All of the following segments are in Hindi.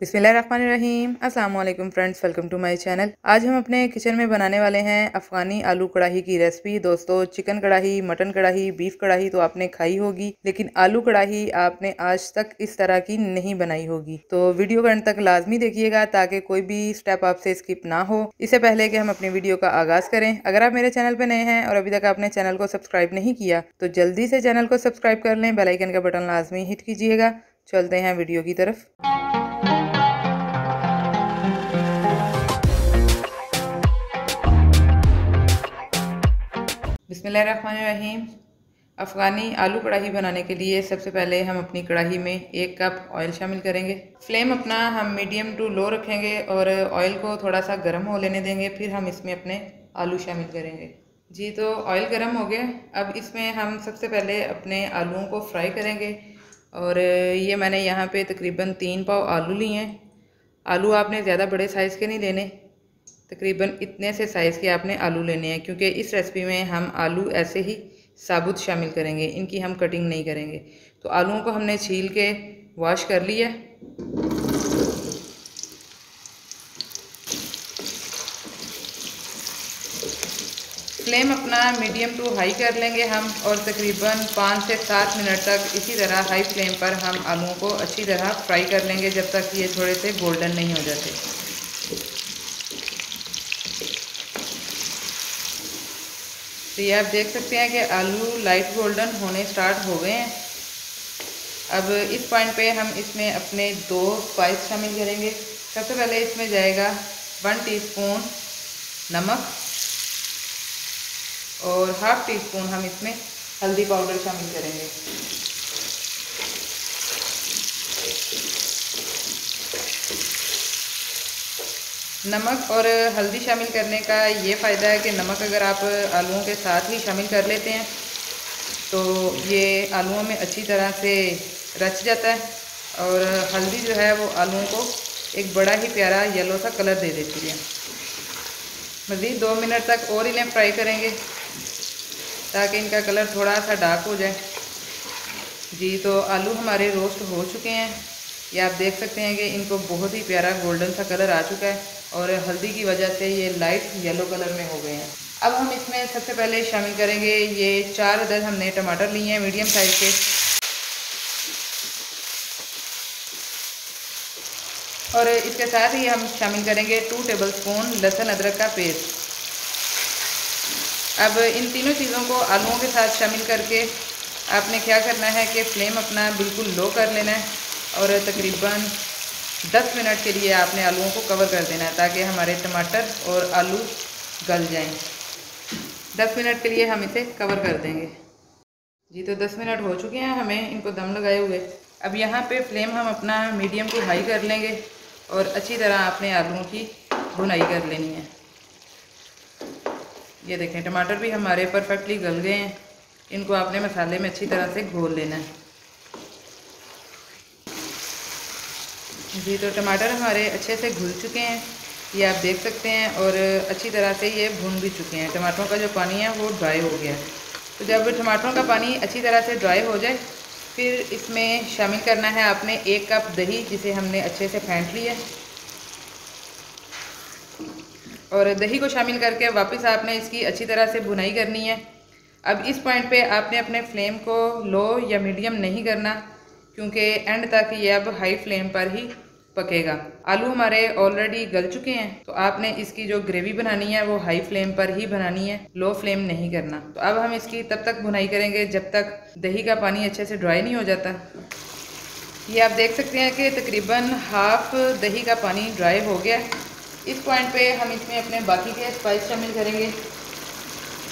अस्सलाम वालेकुम friends, welcome to my channel. आज हम अपने किचन में बनाने वाले हैं अफ़गानी आलू कढ़ाई की रेसिपी। दोस्तों, चिकन कढ़ाई मटन कढ़ाई बीफ कढ़ाई तो आपने खाई होगी, लेकिन आलू कढ़ाई आपने आज तक इस तरह की नहीं बनाई होगी। तो वीडियो का तक लाजमी देखिएगा ताकि कोई भी स्टेप आपसे स्किप ना हो। इससे पहले कि हम अपनी वीडियो का आगाज़ करें, अगर आप मेरे चैनल पर नए हैं और अभी तक आपने चैनल को सब्सक्राइब नहीं किया तो जल्दी से चैनल को सब्सक्राइब कर लें। बेलाइकन का बटन लाजमी हिट कीजिएगा। चलते हैं वीडियो की तरफ़। बिसमीम अफ़गानी आलू कढ़ाई बनाने के लिए सबसे पहले हम अपनी कढ़ाई में एक कप ऑयल शामिल करेंगे। फ्लेम अपना हम मीडियम टू लो रखेंगे और ऑयल को थोड़ा सा गर्म हो लेने देंगे, फिर हम इसमें अपने आलू शामिल करेंगे। जी तो ऑयल गर्म हो गया। अब इसमें हम सबसे पहले अपने आलूओं को फ्राई करेंगे और ये मैंने यहाँ पे तकरीबन तीन पाव आलू लिए हैं। आलू आपने ज़्यादा बड़े साइज़ के नहीं लेने। तकरीबन इतने से साइज़ के आपने आलू लेने हैं, क्योंकि इस रेसिपी में हम आलू ऐसे ही साबुत शामिल करेंगे, इनकी हम कटिंग नहीं करेंगे। तो आलूओं को हमने छील के वॉश कर लिया। फ्लेम अपना मीडियम टू हाई कर लेंगे हम, और तकरीबन पाँच से सात मिनट तक इसी तरह हाई फ्लेम पर हम आलूओं को अच्छी तरह फ्राई कर लेंगे, जब तक ये थोड़े से गोल्डन नहीं हो जाते। तो ये आप देख सकते हैं कि आलू लाइट गोल्डन होने स्टार्ट हो गए हैं। अब इस पॉइंट पे हम इसमें अपने दो स्पाइस शामिल करेंगे। सबसे पहले इसमें जाएगा वन टीस्पून नमक और हाफ़ टी स्पून हम इसमें हल्दी पाउडर शामिल करेंगे। नमक और हल्दी शामिल करने का ये फ़ायदा है कि नमक अगर आप आलूओं के साथ ही शामिल कर लेते हैं तो ये आलूओं में अच्छी तरह से रच जाता है और हल्दी जो है वो आलूओं को एक बड़ा ही प्यारा येलो सा कलर दे देती है। मज़ीद दो मिनट तक और इन्हें फ्राई करेंगे ताकि इनका कलर थोड़ा सा डार्क हो जाए। जी तो आलू हमारे रोस्ट हो चुके हैं। ये आप देख सकते हैं कि इनको बहुत ही प्यारा गोल्डन सा कलर आ चुका है। और हल्दी की वजह से ये लाइट येलो कलर में हो गए हैं। अब हम इसमें सबसे पहले शामिल करेंगे ये चार अदद हमने टमाटर लिए हैं मीडियम साइज़ के। और इसके साथ ही हम शामिल करेंगे टू टेबल स्पून लहसुन अदरक का पेस्ट। अब इन तीनों चीज़ों को आलूओं के साथ शामिल करके आपने क्या करना है कि फ्लेम अपना बिल्कुल लो कर लेना है और तकरीबन 10 मिनट के लिए आपने आलूओं को कवर कर देना है ताकि हमारे टमाटर और आलू गल जाएँ। 10 मिनट के लिए हम इसे कवर कर देंगे। जी तो 10 मिनट हो चुके हैं, हमें इनको दम लगाए हुए। अब यहाँ पे फ्लेम हम अपना मीडियम को हाई कर लेंगे और अच्छी तरह आपने आलूओं की भुनाई कर लेनी है। ये देखें, टमाटर भी हमारे परफेक्टली गल गए हैं। इनको आपने मसाले में अच्छी तरह से घोल लेना है। जी तो टमाटर हमारे अच्छे से घुल चुके हैं। ये आप देख सकते हैं और अच्छी तरह से ये भुन भी चुके हैं। टमाटरों का जो पानी है वो ड्राई हो गया है। तो जब टमाटरों का पानी अच्छी तरह से ड्राई हो जाए, फिर इसमें शामिल करना है आपने एक कप दही, जिसे हमने अच्छे से फेंट लिया और दही को शामिल करके वापस आपने इसकी अच्छी तरह से बुनाई करनी है। अब इस पॉइंट पे आपने अपने फ्लेम को लो या मीडियम नहीं करना। क्योंकि एंड तक ये अब हाई फ्लेम पर ही पकेगा। आलू हमारे ऑलरेडी गल चुके हैं तो आपने इसकी जो ग्रेवी बनानी है, वो हाई फ्लेम पर ही बनानी है लो फ्लेम नहीं करना। तो अब हम इसकी तब तक बुनाई करेंगे जब तक दही का पानी अच्छे से ड्राई नहीं हो जाता। ये आप देख सकते हैं कि तकरीबन हाफ़ दही का पानी ड्राई हो गया। इस पॉइंट पे हम इसमें अपने बाकी के स्पाइस शामिल करेंगे।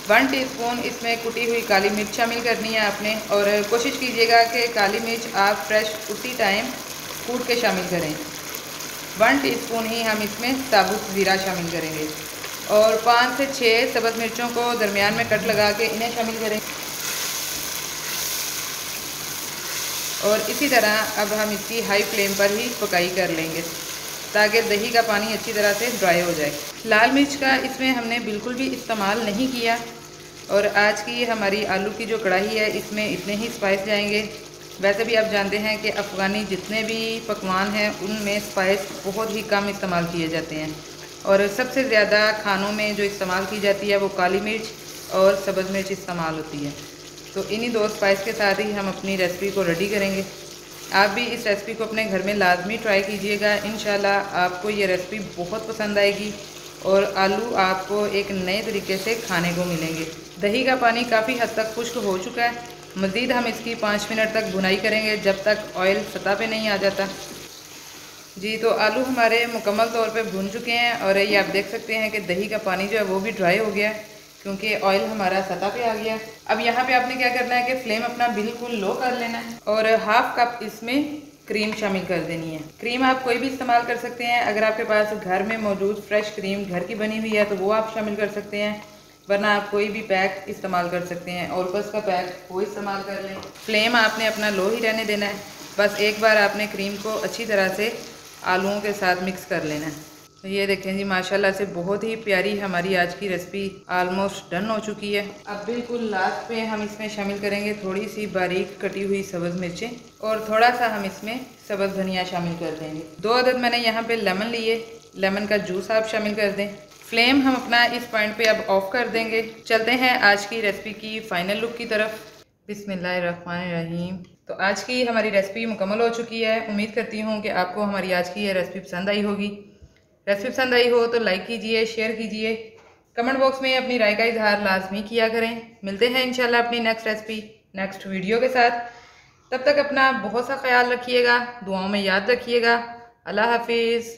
वन टीस्पून इसमें कुटी हुई काली मिर्च शामिल करनी है आपने और कोशिश कीजिएगा कि काली मिर्च आप फ्रेश उसी टाइम कूट के शामिल करें। वन टीस्पून ही हम इसमें साबुत ज़ीरा शामिल करेंगे और पाँच से छः सब्ज़ मिर्चों को दरमियान में कट लगा के इन्हें शामिल करें। और इसी तरह अब हम इसकी हाई फ्लेम पर ही पकाई कर लेंगे ताकि दही का पानी अच्छी तरह से ड्राई हो जाए। लाल मिर्च का इसमें हमने बिल्कुल भी इस्तेमाल नहीं किया। और आज की हमारी आलू की जो कढ़ाई है, इसमें इतने ही स्पाइस जाएँगे। वैसे भी आप जानते हैं कि अफ़गानी जितने भी पकवान हैं, उनमें स्पाइस बहुत ही कम इस्तेमाल किए जाते हैं। और सबसे ज़्यादा खानों में जो इस्तेमाल की जाती है, वो काली मिर्च और सब्ज़ मिर्च इस्तेमाल होती है। तो इन्हीं दो स्पाइस के साथ ही हम अपनी रेसिपी को रेडी करेंगे। आप भी इस रेसिपी को अपने घर में लाजमी ट्राई कीजिएगा। इन आपको ये रेसिपी बहुत पसंद आएगी। और आलू आपको एक नए तरीके से खाने को मिलेंगे। दही का पानी काफ़ी हद तक खुश्क हो चुका है। मज़ीद हम इसकी पाँच मिनट तक भुनाई करेंगे जब तक ऑयल सतह पे नहीं आ जाता। जी तो आलू हमारे मुकम्मल तौर पे भुन चुके हैं और ये आप देख सकते हैं कि दही का पानी जो है वो भी ड्राई हो गया है, क्योंकि ऑयल हमारा सतह पे आ गया अब यहाँ पे आपने क्या करना है कि फ्लेम अपना बिल्कुल लो कर लेना है और हाफ़ कप इसमें क्रीम शामिल कर देनी है। क्रीम आप कोई भी इस्तेमाल कर सकते हैं। अगर आपके पास घर में मौजूद फ्रेश क्रीम घर की बनी हुई है तो वो आप शामिल कर सकते हैं। वरना आप कोई भी पैक इस्तेमाल कर सकते हैं। और बस का पैक वो इस्तेमाल कर लें। फ्लेम आपने अपना लो ही रहने देना है। बस एक बार आपने क्रीम को अच्छी तरह से आलूओं के साथ मिक्स कर लेना है। तो ये देखें जी, माशाल्लाह से बहुत ही प्यारी हमारी आज की रेसिपी ऑलमोस्ट डन हो चुकी है। अब बिल्कुल लास्ट पे हम इसमें शामिल करेंगे थोड़ी सी बारीक कटी हुई सब्ज़ मिर्चें और थोड़ा सा हम इसमें सब्ज़ धनिया शामिल कर देंगे। दो अदद मैंने यहाँ पे लेमन लिए लेमन का जूस आप शामिल कर दें। फ्लेम हम अपना इस पॉइंट पे अब ऑफ़ कर देंगे। चलते हैं आज की रेसिपी की फाइनल लुक की तरफ़। बिसमीम तो आज की हमारी रेसिपी मुकम्मल हो चुकी है। उम्मीद करती हूँ कि आपको हमारी आज की ये रेसिपी पसंद आई होगी। रेसिपी पसंद आई हो तो लाइक कीजिए शेयर कीजिए। कमेंट बॉक्स में अपनी राय का इजहार लाजमी किया करें। मिलते हैं इंशाल्लाह अपनी नेक्स्ट रेसिपी नेक्स्ट वीडियो के साथ। तब तक अपना बहुत सा ख्याल रखिएगा, दुआओं में याद रखिएगा। अल्लाह हाफिज़।